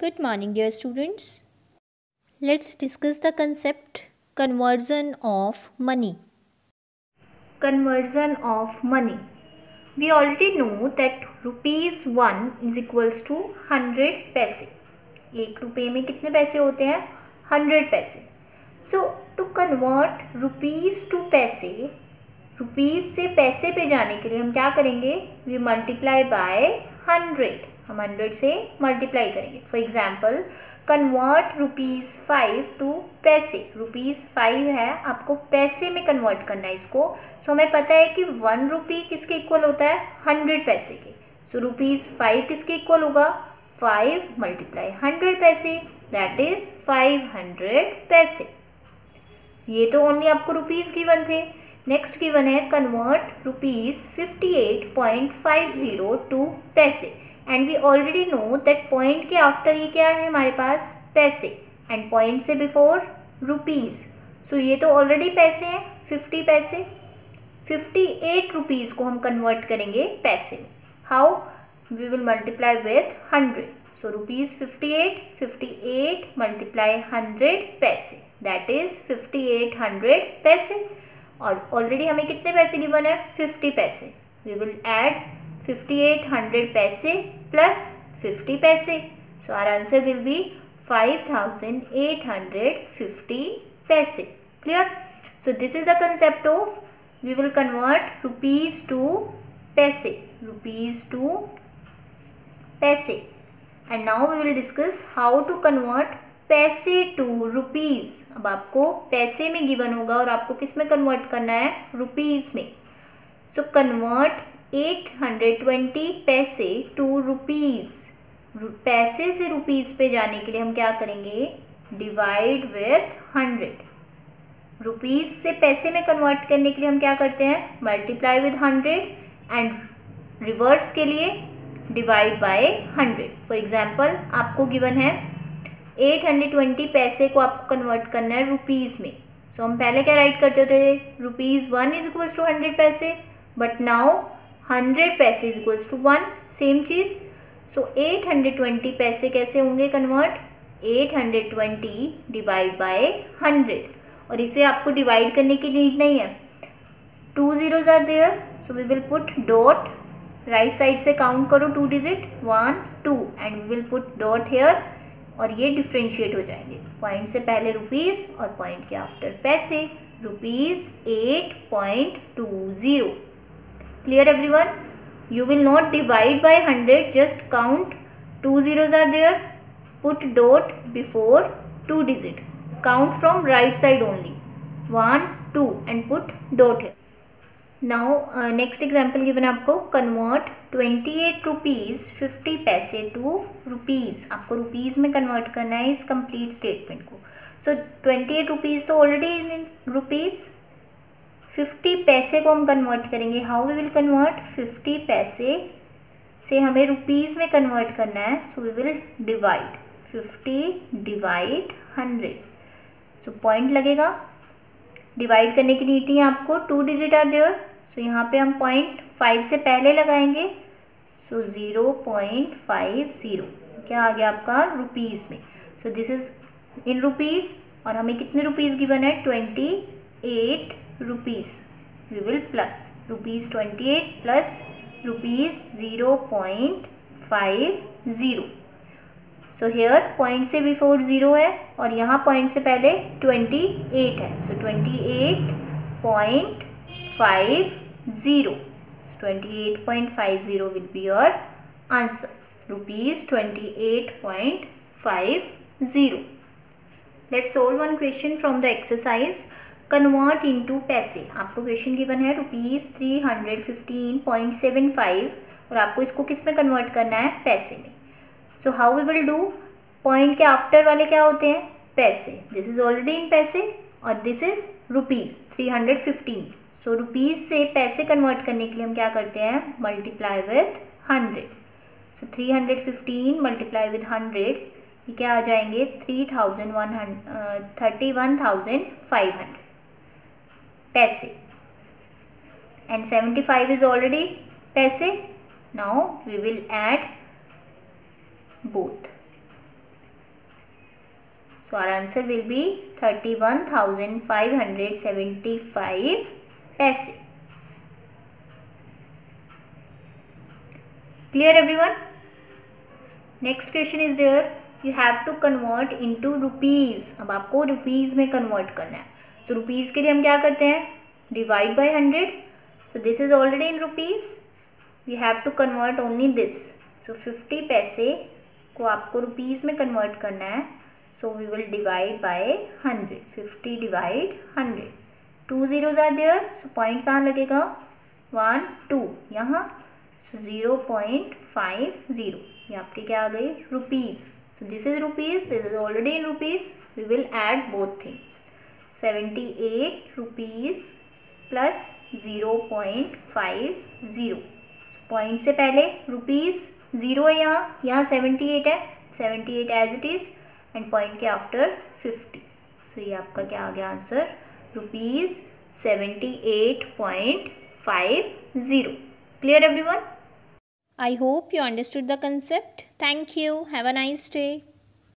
Good morning, dear students. Let's discuss the concept conversion of money. Conversion of money. We already know that rupees one is equals to hundred पैसे एक रुपये में कितने पैसे होते हैं hundred paise so to convert rupees to paise rupees से पैसे पे जाने के लिए हम क्या करेंगे वी मल्टीप्लाई बाय हंड्रेड हम हंड्रेड से मल्टीप्लाई करेंगे। For example convert rupees five to paise. Rupees five है आपको पैसे में कन्वर्ट करना है इसको। सो so, हमें पता है कि वन रुपी किसके इक्वल होता है? हंड्रेड पैसे के। सो रुपीज़ फाइव किसके इक्वल होगा? Five multiply hundred paise that is five hundred paise. ये तो ओनली आपको रुपीज़ गिवन थे। नेक्स्ट गिवन है convert rupees fifty eight point five zero to paise. And we already know that point के after ये क्या है हमारे पास? पैसे. एंड पॉइंट से बिफोर रुपीज़ सो ये तो ऑलरेडी पैसे हैं fifty paise. Fifty eight rupees को हम कन्वर्ट करेंगे पैसे. में how we will multiply with hundred so rupees fifty eight fifty eight multiply hundred paise. That is fifty eight hundred paise. और ऑलरेडी हमें कितने पैसे गिवन है? Fifty paise. We will add fifty eight hundred paise plus fifty paise. So our answer will be five thousand eight hundred fifty paise. Clear so this is the concept of we will convert rupees to paise. Rupees to paise. And now we will discuss how to convert paise to rupees अब आपको पैसे में given होगा और आपको किसमें convert करना है? रुपीज़ में। So convert eight hundred twenty paise to rupees paise से रुपीज़ पे जाने के लिए हम क्या करेंगे? डिवाइड विथ हंड्रेड रुपीज़ से पैसे में कन्वर्ट करने के लिए हम क्या करते हैं? Multiply with hundred and reverse के लिए divide by hundred for example आपको गिवन है एट हंड्रेड ट्वेंटी पैसे को आपको कन्वर्ट करना है रुपीज़ में. सो so, हम पहले क्या राइट करते थे? Rupees one is equals to hundred paise. But now hundred paise equals to one, same cheese. So eight hundred twenty paise कैसे होंगे convert eight hundred twenty divide by hundred और इसे आपको डिवाइड करने की नीड नहीं है। Two zeros are there so we will put dot right side से काउंट करो two digit one two and we will put dot here और ये डिफ्रेंशिएट हो जाएँगे। पॉइंट से पहले रुपीज़ और पॉइंट के after paise. Rupees eight point two zero clear everyone you will not divide by hundred just count two zeros are there put dot before two digit count from right side only one two and put dot है now next example given आपको. Convert twenty eight rupees fifty paise to rupees आपको rupees में convert करना है इस complete statement को. So twenty eight rupees तो already rupees fifty पैसे को हम कन्वर्ट करेंगे। How we will convert fifty paise से हमें रुपीज़ में कन्वर्ट करना है so we will divide fifty divide hundred so point लगेगा। डिवाइड करने की नीति है आपको two digit are there so यहाँ पे हम पॉइंट फाइव से पहले लगाएँगे। So zero point five zero क्या आ गया आपका? रुपीज़ में. So this is in rupees और हमें कितने रुपीज़ गिवन है? Twenty eight rupees. We will plus. Rupees 28 plus rupees 0.50 so here point से बिफोर ज़ीरो है और यहाँ पॉइंट से पहले ट्वेंटी एट है. So twenty eight point five zero twenty eight point five zero will be your answer rupees twenty eight point five zero let's solve one question from the exercise convert into paise आपको question given है rupees three hundred fifteen point seven five और आपको इसको किसमें convert करना है? पैसे में। So how we will do point के आफ्टर वाले क्या होते हैं? पैसे। This is already in paise और this is rupees three hundred fifteen so rupees से पैसे कन्वर्ट करने के लिए हम क्या करते हैं? Multiply with hundred so three hundred fifteen multiply with hundred क्या आ जाएँगे? Three thousand one hundred thirty one thousand five hundred paise. And seventy five is already paise. Now we will add both so our answer will be thirty one thousand five hundred seventy five paise. Clear everyone next question is there you have to convert into rupees अब आपको rupees में convert करना है। So rupees के लिए हम क्या करते हैं? Divide by 100. So, this is already in rupees. We have to convert only this. So 50 पैसे को आपको रुपीज़ में कन्वर्ट करना है. So we will divide by hundred fifty divide hundred two zeros are there so point कहाँ लगेगा? One two यहाँ. So zero point five zero ये आपकी क्या आ गई rupees so this is rupees this is already in rupees we will add both thing seventy eight rupees plus zero point five zero point से पहले rupees zero है यहाँ यहाँ सेवेंटी एट है, seventy eight as it is and point के after fifty so ये आपका क्या आ गया answer rupees seventy eight point five zero clear everyone I hope you understood the concept. Thank you. Have a nice day.